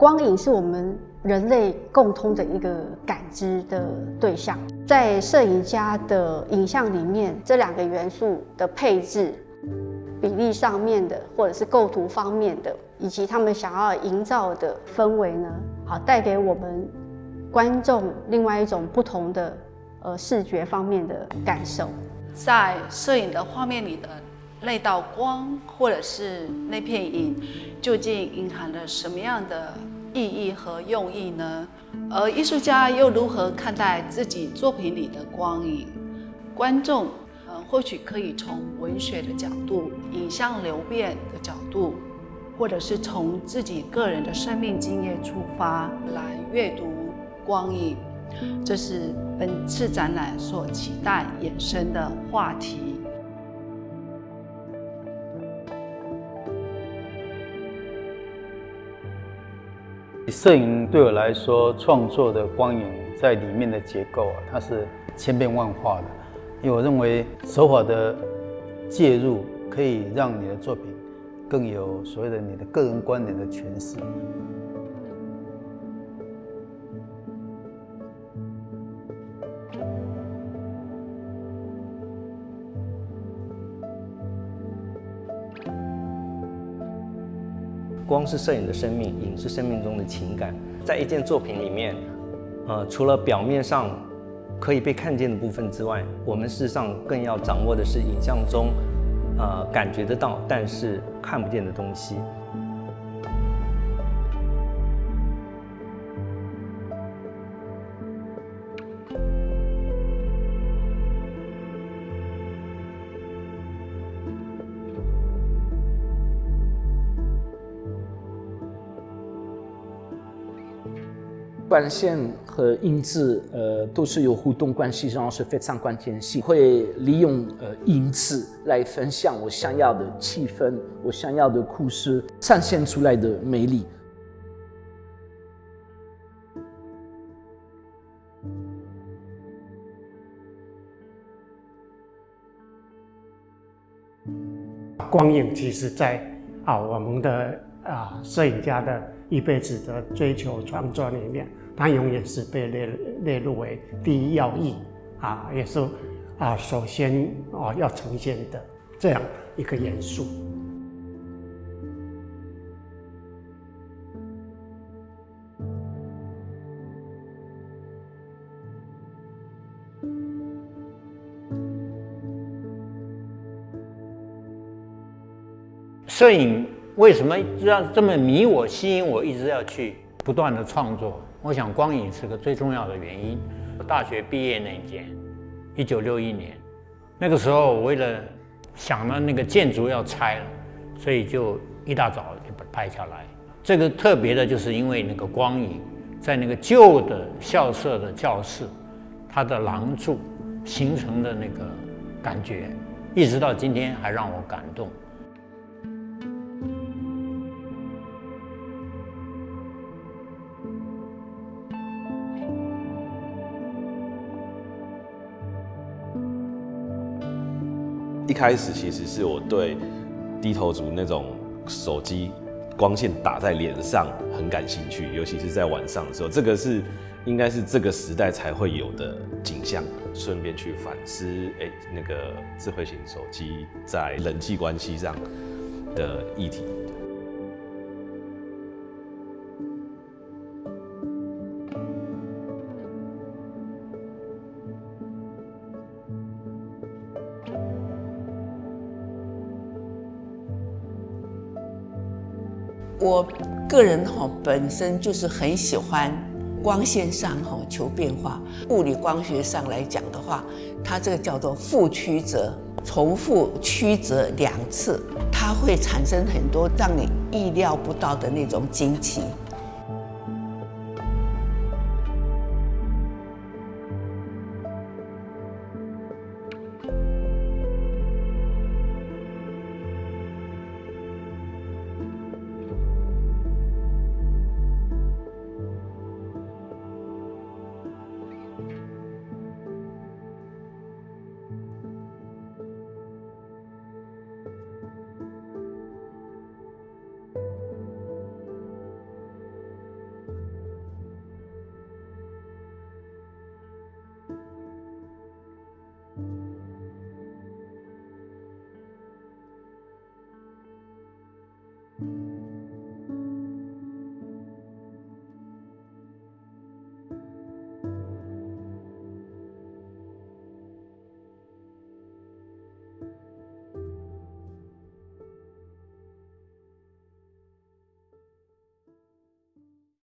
光影是我们人类共通的一个感知的对象，在摄影家的影像里面，这两个元素的配置、比例上面的，或者是构图方面的，以及他们想要营造的氛围呢，好，带给我们观众另外一种不同的呃视觉方面的感受。在摄影的画面里的那道光，或者是那片影，究竟隐含了什么样的？意义和用意呢？而艺术家又如何看待自己作品里的光影？观众呃，或许可以从文学的角度、影像流变的角度，或者是从自己个人的生命经验出发来阅读光影。这是本次展览所期待衍生的话题。摄影对我来说，创作的光影在里面的结构啊，它是千变万化的。因为我认为手法的介入，可以让你的作品更有所谓的你的个人观点的诠释。光是摄影的生命，影是生命中的情感。在一件作品里面，呃，除了表面上可以被看见的部分之外，我们事实上更要掌握的是影像中，呃，感觉得到但是看不见的东西。光线和音质，呃，都是有互动关系，然后是非常关键性。会利用呃音质来分享我想要的气氛，我想要的故事，展现出来的魅力。光影其实，在啊我们的啊摄影家的一辈子的追求创作里面。它永远是被列列入为第一要义啊，也是啊，首先啊要呈现的这样一个元素。摄影为什么要这么迷我、吸引我，一直要去不断的创作？我想光影是个最重要的原因。大学毕业那年，一九六一年，那个时候我为了想到那个建筑要拆了，所以就一大早就把它拍下来。这个特别的就是因为那个光影在那个旧的校舍的教室，它的廊柱形成的那个感觉，一直到今天还让我感动。一开始其实是我对低头族那种手机光线打在脸上很感兴趣，尤其是在晚上的时候，这个是应该是这个时代才会有的景象。顺便去反思，哎，那个智慧型手机在人际关系上的议题。我个人哈本身就是很喜欢光线上哈求变化。物理光学上来讲的话，它这个叫做负曲折，重复曲折两次，它会产生很多让你意料不到的那种惊奇。